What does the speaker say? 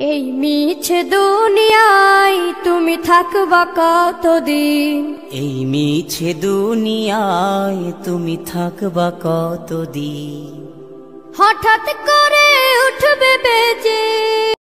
এই মিছে দুনিয়ায় তুমি থাকবা কতদিন? এই মিছে দুনিয়ায় তুমি থাকবা কতদিন? হঠাৎ